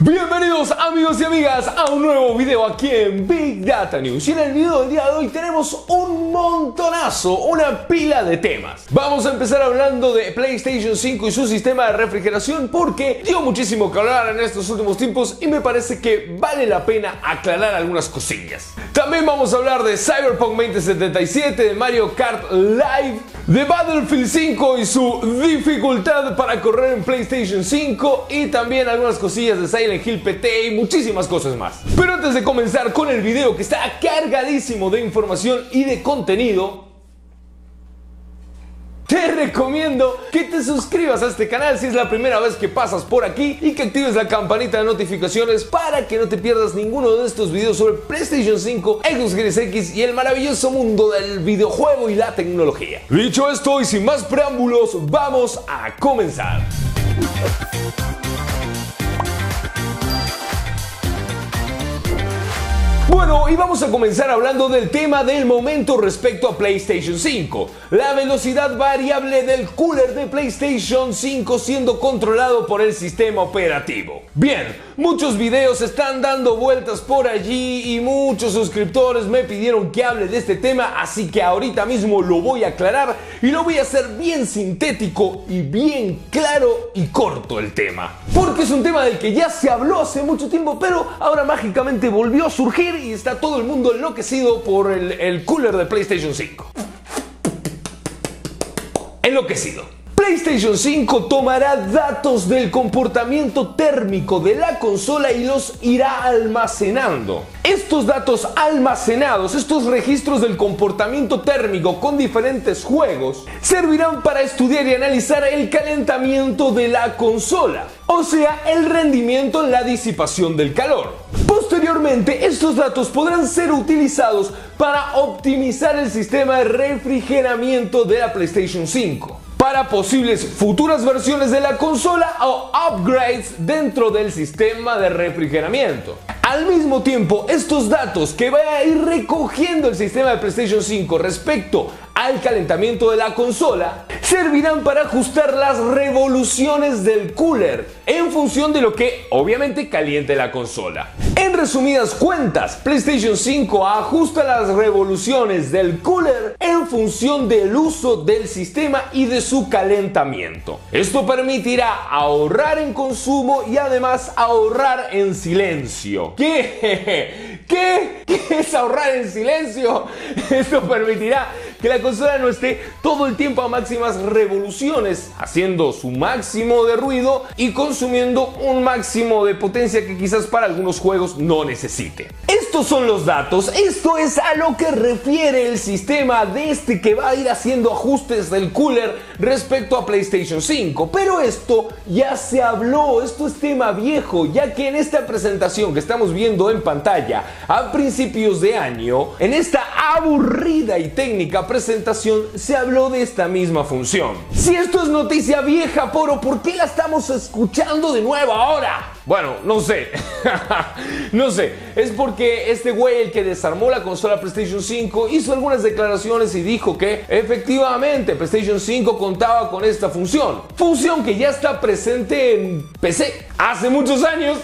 Bienvenidos amigos y amigas a un nuevo video aquí en Big Data News y en el video del día de hoy tenemos un montonazo, una pila de temas. Vamos a empezar hablando de PlayStation 5 y su sistema de refrigeración porque dio muchísimo que hablar en estos últimos tiempos y me parece que vale la pena aclarar algunas cosillas. También vamos a hablar de Cyberpunk 2077, de Mario Kart Live, de Battlefield 5 y su dificultad para correr en PlayStation 5 y también algunas cosillas de Silent Hill PT y muchísimas cosas más. Pero antes de comenzar con el video que está cargadísimo de información y de contenido, te recomiendo que te suscribas a este canal si es la primera vez que pasas por aquí y que actives la campanita de notificaciones para que no te pierdas ninguno de estos videos sobre PlayStation 5, Xbox Series X y el maravilloso mundo del videojuego y la tecnología. Dicho esto y sin más preámbulos, vamos a comenzar. Bueno, y vamos a comenzar hablando del tema del momento respecto a PlayStation 5. La velocidad variable del cooler de PlayStation 5 siendo controlado por el sistema operativo. Bien, muchos videos están dando vueltas por allí y muchos suscriptores me pidieron que hable de este tema, así que ahorita mismo lo voy a aclarar y lo voy a hacer bien sintético y bien claro y corto el tema. Porque es un tema del que ya se habló hace mucho tiempo, pero ahora mágicamente volvió a surgir y está todo el mundo enloquecido por el, el cooler de PlayStation 5. Enloquecido. PlayStation 5 tomará datos del comportamiento térmico de la consola y los irá almacenando. Estos datos almacenados, estos registros del comportamiento térmico con diferentes juegos, servirán para estudiar y analizar el calentamiento de la consola, o sea, el rendimiento en la disipación del calor. Posteriormente, estos datos podrán ser utilizados para optimizar el sistema de refrigeramiento de la PlayStation 5 para posibles futuras versiones de la consola o upgrades dentro del sistema de refrigeramiento. Al mismo tiempo, estos datos que va a ir recogiendo el sistema de PlayStation 5 respecto al calentamiento de la consola servirán para ajustar las revoluciones del cooler en función de lo que obviamente caliente la consola. En resumidas cuentas, PlayStation 5 ajusta las revoluciones del cooler en función del uso del sistema y de su calentamiento. Esto permitirá ahorrar en consumo y además ahorrar en silencio. ¿Qué? ¿Qué? ¿Qué es ahorrar en silencio? Esto permitirá que la consola no esté todo el tiempo a máximas revoluciones, haciendo su máximo de ruido y consumiendo un máximo de potencia que quizás para algunos juegos no necesite. Estos son los datos, esto es a lo que refiere el sistema de este que va a ir haciendo ajustes del cooler respecto a PlayStation 5, pero esto ya se habló, esto es tema viejo, ya que en esta presentación que estamos viendo en pantalla a principios de año, en esta aburrida y técnica presentación se habló de esta misma función. Si esto es noticia vieja, Poro, ¿por qué la estamos escuchando de nuevo ahora? Bueno, no sé. no sé. Es porque este güey, el que desarmó la consola PlayStation 5, hizo algunas declaraciones y dijo que efectivamente PlayStation 5 contaba con esta función. Función que ya está presente en PC hace muchos años.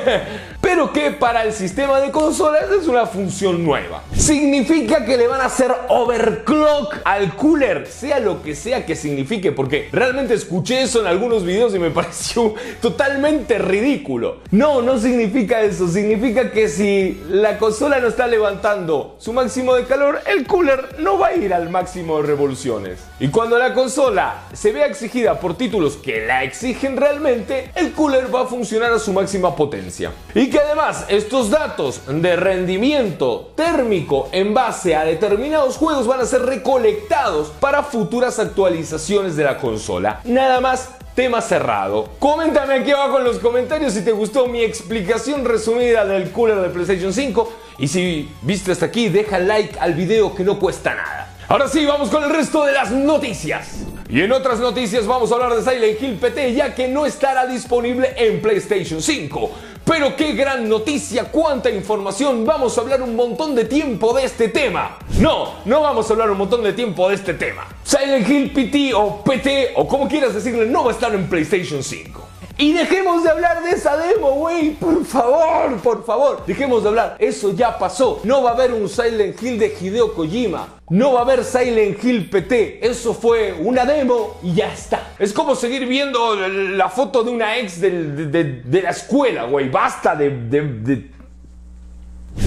pero que para el sistema de consolas es una función nueva. Significa que le van a hacer overclock al cooler, sea lo que sea que signifique, porque realmente escuché eso en algunos videos y me pareció totalmente ridículo. No, no significa eso, significa que si la consola no está levantando su máximo de calor, el cooler no va a ir al máximo de revoluciones. Y cuando la consola se vea exigida por títulos que la exigen realmente, el cooler va a funcionar a su máxima potencia. Y además estos datos de rendimiento térmico en base a determinados juegos van a ser recolectados para futuras actualizaciones de la consola. Nada más tema cerrado. Coméntame aquí abajo en los comentarios si te gustó mi explicación resumida del cooler de PlayStation 5 y si viste hasta aquí deja like al video que no cuesta nada. Ahora sí, vamos con el resto de las noticias. Y en otras noticias vamos a hablar de Silent Hill PT ya que no estará disponible en PlayStation 5. Pero qué gran noticia, cuánta información, vamos a hablar un montón de tiempo de este tema. No, no vamos a hablar un montón de tiempo de este tema. Silent Hill PT o PT o como quieras decirle no va a estar en PlayStation 5. Y dejemos de hablar de esa demo, güey. Por favor, por favor. Dejemos de hablar. Eso ya pasó. No va a haber un Silent Hill de Hideo Kojima. No va a haber Silent Hill PT. Eso fue una demo y ya está. Es como seguir viendo la foto de una ex de, la escuela, güey. Basta de, de...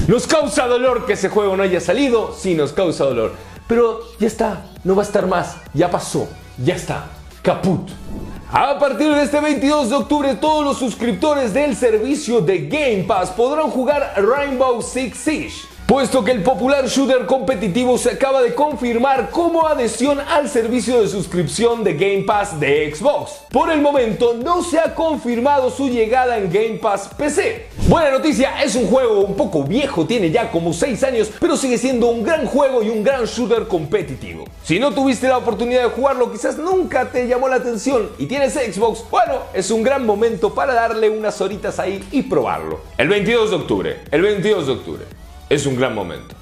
Nos causa dolor que ese juego no haya salido. Sí, nos causa dolor. Pero ya está. No va a estar más. Ya pasó. Ya está. Caput. A partir de este 22 de octubre, todos los suscriptores del servicio de Game Pass podrán jugar Rainbow Six Siege puesto que el popular shooter competitivo se acaba de confirmar como adhesión al servicio de suscripción de Game Pass de Xbox. Por el momento no se ha confirmado su llegada en Game Pass PC. Buena noticia, es un juego un poco viejo, tiene ya como 6 años, pero sigue siendo un gran juego y un gran shooter competitivo. Si no tuviste la oportunidad de jugarlo, quizás nunca te llamó la atención y tienes Xbox, bueno, es un gran momento para darle unas horitas ahí y probarlo. El 22 de octubre, el 22 de octubre es un gran momento.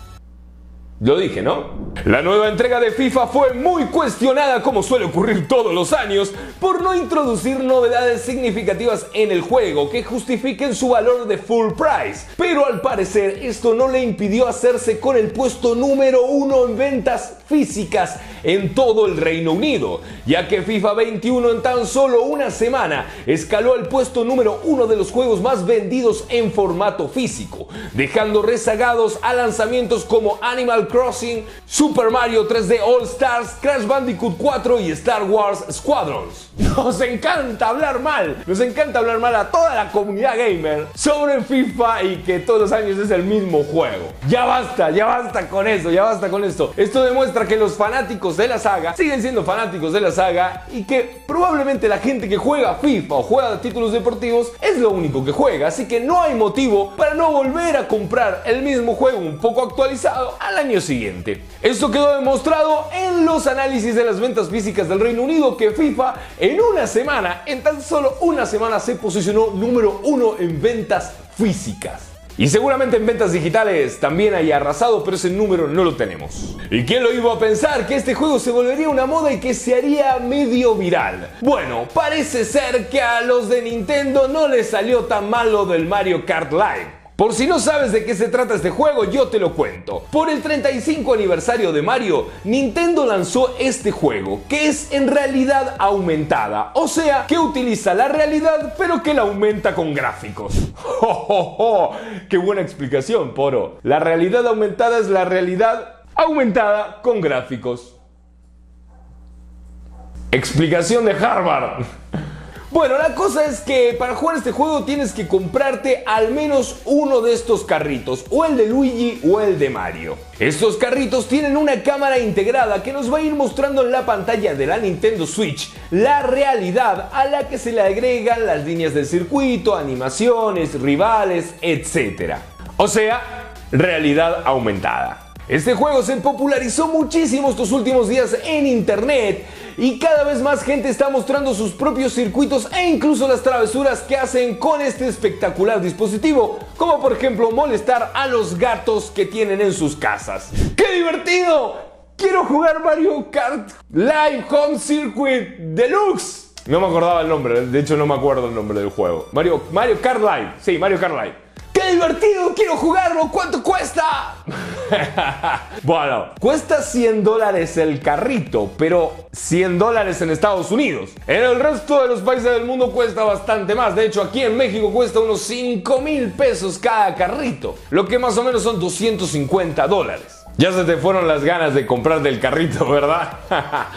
Lo dije, ¿no? La nueva entrega de FIFA fue muy cuestionada, como suele ocurrir todos los años, por no introducir novedades significativas en el juego que justifiquen su valor de full price. Pero al parecer esto no le impidió hacerse con el puesto número uno en ventas físicas en todo el Reino Unido, ya que FIFA 21 en tan solo una semana escaló al puesto número uno de los juegos más vendidos en formato físico, dejando rezagados a lanzamientos como Animal Crossing, Super Mario 3D All Stars, Crash Bandicoot 4 y Star Wars Squadrons. Nos encanta hablar mal, nos encanta hablar mal a toda la comunidad gamer sobre FIFA y que todos los años es el mismo juego. Ya basta, ya basta con eso, ya basta con esto. Esto demuestra que los fanáticos de la saga siguen siendo fanáticos de la saga y que probablemente la gente que juega FIFA o juega títulos deportivos es lo único que juega, así que no hay motivo para no volver a comprar el mismo juego un poco actualizado al año siguiente. Esto quedó demostrado en los análisis de las ventas físicas del Reino Unido que FIFA en una semana, en tan solo una semana se posicionó número uno en ventas físicas. Y seguramente en ventas digitales también haya arrasado, pero ese número no lo tenemos. ¿Y quién lo iba a pensar que este juego se volvería una moda y que se haría medio viral? Bueno, parece ser que a los de Nintendo no les salió tan mal lo del Mario Kart Live. Por si no sabes de qué se trata este juego, yo te lo cuento. Por el 35 aniversario de Mario, Nintendo lanzó este juego, que es en realidad aumentada, o sea, que utiliza la realidad pero que la aumenta con gráficos. ¡Oh, qué buena explicación, Poro! La realidad aumentada es la realidad aumentada con gráficos. Explicación de Harvard. Bueno, la cosa es que para jugar este juego tienes que comprarte al menos uno de estos carritos, o el de Luigi o el de Mario. Estos carritos tienen una cámara integrada que nos va a ir mostrando en la pantalla de la Nintendo Switch la realidad a la que se le agregan las líneas del circuito, animaciones, rivales, etc. O sea, realidad aumentada. Este juego se popularizó muchísimo estos últimos días en internet y cada vez más gente está mostrando sus propios circuitos e incluso las travesuras que hacen con este espectacular dispositivo, como por ejemplo molestar a los gatos que tienen en sus casas. ¡Qué divertido! Quiero jugar Mario Kart Live Home Circuit Deluxe. No me acordaba el nombre, de hecho no me acuerdo el nombre del juego. Mario, Mario Kart Live, sí, Mario Kart Live. ¡Qué divertido! ¡Quiero jugarlo! ¿Cuánto cuesta? bueno, cuesta 100 dólares el carrito, pero 100 dólares en Estados Unidos. En el resto de los países del mundo cuesta bastante más. De hecho, aquí en México cuesta unos 5 mil pesos cada carrito, lo que más o menos son 250 dólares. Ya se te fueron las ganas de comprar del carrito, ¿verdad?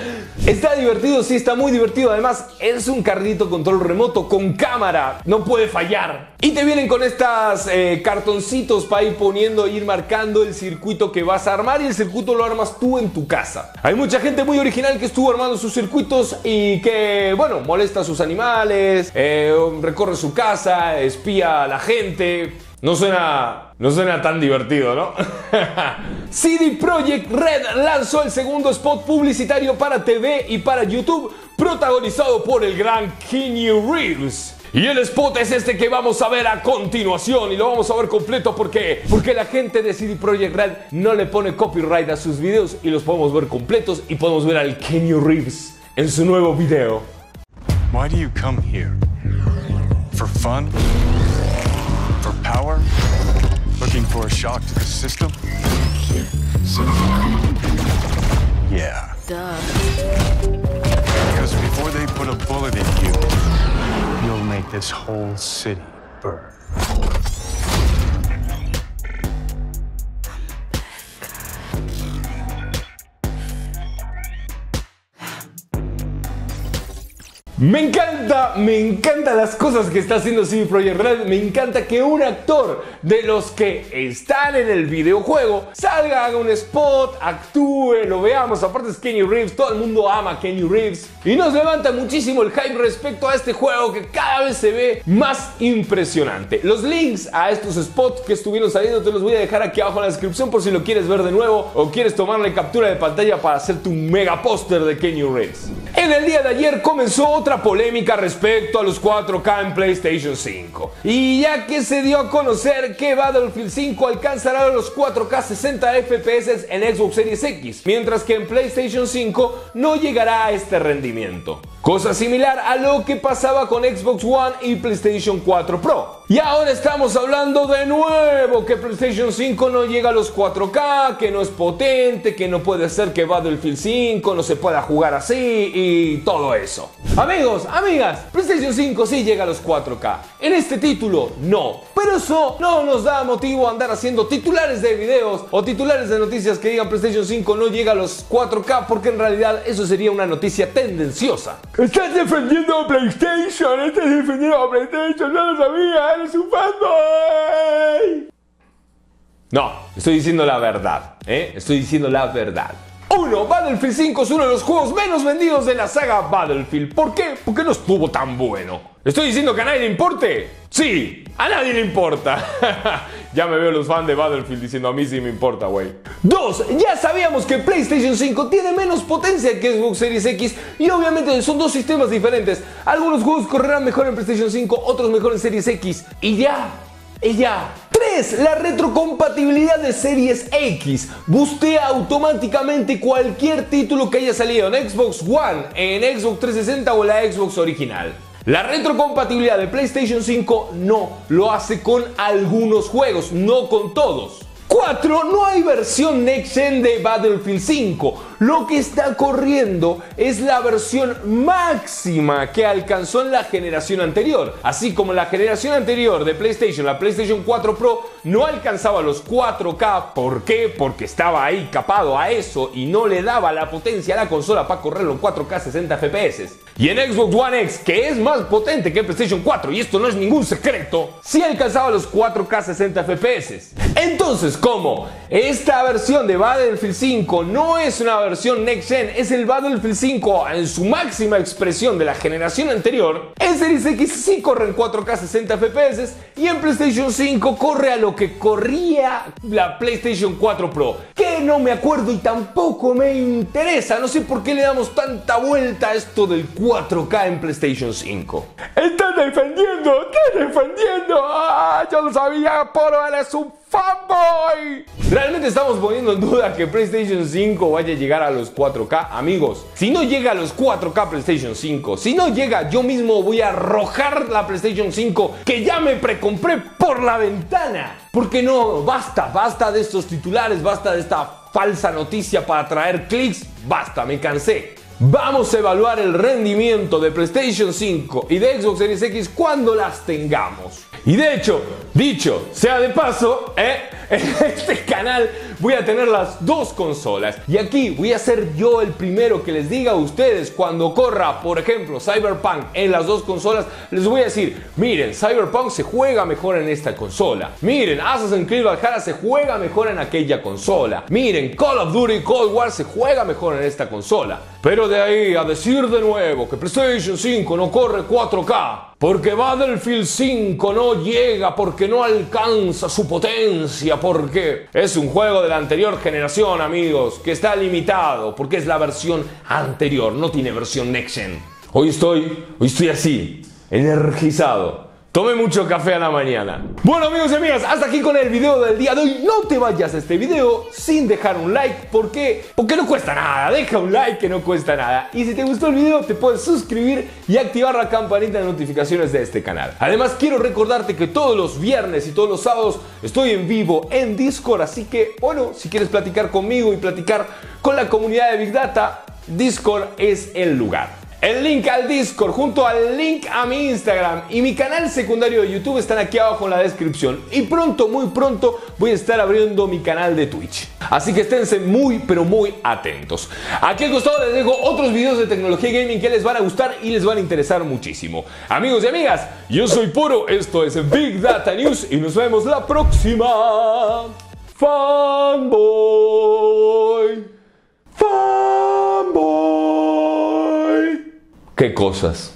está divertido, sí, está muy divertido. Además, es un carrito control remoto con cámara. No puede fallar. Y te vienen con estas eh, cartoncitos para ir poniendo, ir marcando el circuito que vas a armar y el circuito lo armas tú en tu casa. Hay mucha gente muy original que estuvo armando sus circuitos y que, bueno, molesta a sus animales, eh, recorre su casa, espía a la gente. No suena, no suena tan divertido, ¿no? CD Projekt Red lanzó el segundo spot publicitario para TV y para YouTube, protagonizado por el gran Keanu Reeves. Y el spot es este que vamos a ver a continuación y lo vamos a ver completo porque porque la gente de CD Projekt Red no le pone copyright a sus videos y los podemos ver completos y podemos ver al Keanu Reeves en su nuevo video. Why do you come here? For fun? Power? Looking for a shock to the system? Yeah. Duh. Because before they put a bullet in you, you'll make this whole city burn. Me encanta, me encantan las cosas que está haciendo CD Projekt Red. Me encanta que un actor de los que están en el videojuego salga, haga un spot, actúe, lo veamos. Aparte es Kenny Reeves, todo el mundo ama a Kenny Reeves. Y nos levanta muchísimo el hype respecto a este juego que cada vez se ve más impresionante. Los links a estos spots que estuvieron saliendo te los voy a dejar aquí abajo en la descripción por si lo quieres ver de nuevo o quieres tomarle captura de pantalla para hacer tu mega póster de Kenny Reeves. En el día de ayer comenzó otra polémica respecto a los 4K en PlayStation 5. Y ya que se dio a conocer que Battlefield 5 alcanzará los 4K 60 FPS en Xbox Series X, mientras que en PlayStation 5 no llegará a este rendimiento. Cosa similar a lo que pasaba con Xbox One y PlayStation 4 Pro. Y ahora estamos hablando de nuevo que PlayStation 5 no llega a los 4K, que no es potente, que no puede ser que Battlefield 5 no se pueda jugar así y todo eso. Amigos, amigas, PlayStation 5 sí llega a los 4K. En este título no. Pero eso no nos da motivo a andar haciendo titulares de videos o titulares de noticias que digan PlayStation 5 no llega a los 4K porque en realidad eso sería una noticia tendenciosa. Estás defendiendo a PlayStation, estás defendiendo a PlayStation, no lo sabía, eres un fanboy. No, estoy diciendo la verdad, ¿eh? Estoy diciendo la verdad. 1. Battlefield 5 es uno de los juegos menos vendidos de la saga Battlefield. ¿Por qué? Porque no estuvo tan bueno. ¿Estoy diciendo que a nadie le importe? Sí, a nadie le importa. ya me veo los fans de Battlefield diciendo a mí sí me importa, güey. 2. Ya sabíamos que PlayStation 5 tiene menos potencia que Xbox Series X y obviamente son dos sistemas diferentes. Algunos juegos correrán mejor en PlayStation 5, otros mejor en Series X. Y ya, y ya. 3. La retrocompatibilidad de Series X. Bustea automáticamente cualquier título que haya salido en Xbox One, en Xbox 360 o la Xbox original. La retrocompatibilidad de PlayStation 5 no lo hace con algunos juegos, no con todos. 4. No hay versión Next Gen de Battlefield 5. Lo que está corriendo es la versión máxima que alcanzó en la generación anterior. Así como la generación anterior de PlayStation, la PlayStation 4 Pro, no alcanzaba los 4K. ¿Por qué? Porque estaba ahí capado a eso y no le daba la potencia a la consola para correrlo en 4K 60 FPS. Y en Xbox One X, que es más potente que PlayStation 4, y esto no es ningún secreto, sí alcanzaba los 4K 60 FPS. Entonces, como esta versión de Battlefield 5 no es una versión Next Gen, es el Battlefield 5 en su máxima expresión de la generación anterior, en Series X sí corre en 4K 60 FPS y en PlayStation 5 corre a lo que corría la PlayStation 4 Pro, que no me acuerdo y tampoco me interesa, no sé por qué le damos tanta vuelta a esto del 4K en PlayStation 5. ¡Estás defendiendo! ¡Estás defendiendo! ¡Ah! Yo lo sabía, Poro, eres un fanboy. Realmente estamos poniendo en duda que PlayStation 5 vaya a llegar a los 4K. Amigos, si no llega a los 4K PlayStation 5, si no llega, yo mismo voy a arrojar la PlayStation 5 que ya me precompré por la ventana. Porque no, basta, basta de estos titulares, basta de esta falsa noticia para traer clics. Basta, me cansé. Vamos a evaluar el rendimiento de PlayStation 5 y de Xbox Series X cuando las tengamos. Y de hecho, dicho sea de paso, ¿eh? en este canal voy a tener las dos consolas. Y aquí voy a ser yo el primero que les diga a ustedes cuando corra, por ejemplo, Cyberpunk en las dos consolas, les voy a decir, miren, Cyberpunk se juega mejor en esta consola. Miren, Assassin's Creed Valhalla se juega mejor en aquella consola. Miren, Call of Duty Cold War se juega mejor en esta consola. Pero de ahí a decir de nuevo que PlayStation 5 no corre 4K, porque Battlefield 5 no llega, porque no alcanza su potencia, porque es un juego de la anterior generación, amigos, que está limitado, porque es la versión anterior, no tiene versión Next Gen. Hoy estoy, hoy estoy así, energizado. Tome mucho café a la mañana. Bueno amigos y amigas, hasta aquí con el video del día de hoy. No te vayas a este video sin dejar un like. ¿Por qué? Porque no cuesta nada. Deja un like que no cuesta nada. Y si te gustó el video te puedes suscribir y activar la campanita de notificaciones de este canal. Además quiero recordarte que todos los viernes y todos los sábados estoy en vivo en Discord. Así que bueno, si quieres platicar conmigo y platicar con la comunidad de Big Data, Discord es el lugar. El link al Discord junto al link a mi Instagram y mi canal secundario de YouTube están aquí abajo en la descripción. Y pronto, muy pronto, voy a estar abriendo mi canal de Twitch. Así que esténse muy, pero muy atentos. Aquí al costado les dejo otros videos de tecnología y gaming que les van a gustar y les van a interesar muchísimo. Amigos y amigas, yo soy Poro, esto es Big Data News y nos vemos la próxima. Fanboy. Fanboy. ¿Qué cosas?